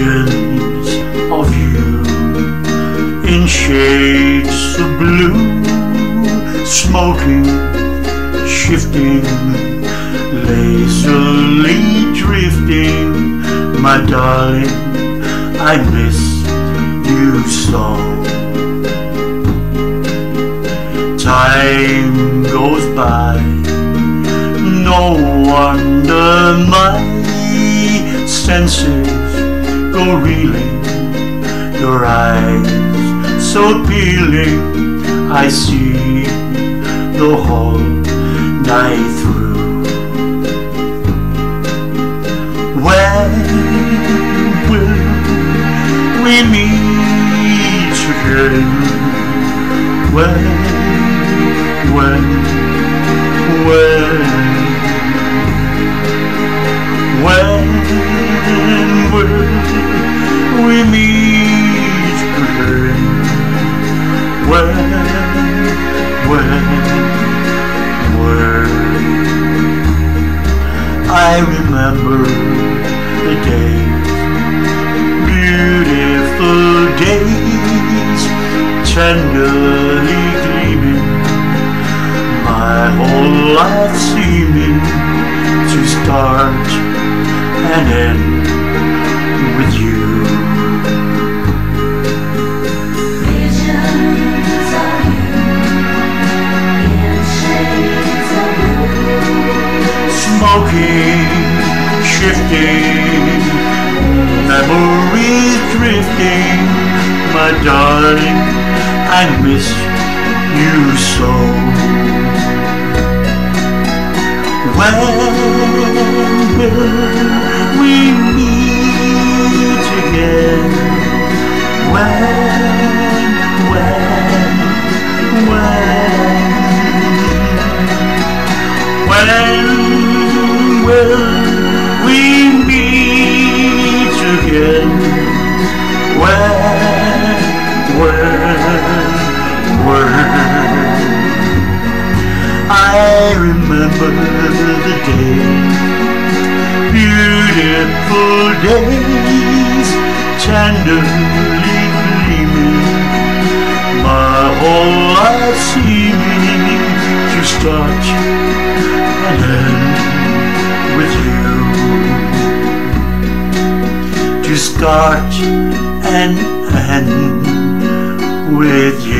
visions of you in shades of blue, smoking, shifting, lazily drifting. My darling, I miss you so. Time goes by, no wonder my senses go reeling. Your eyes so appealing, I see the whole night through. When will we meet I remember the days, beautiful days, tenderly gleaming, my whole life seeming to start and end Smoking, shifting, memories drifting, my darling, I miss you so. When Will we meet again? When, when, when? I remember the days, beautiful days, tenderly gleaming, my whole life seeming to start start and end with you.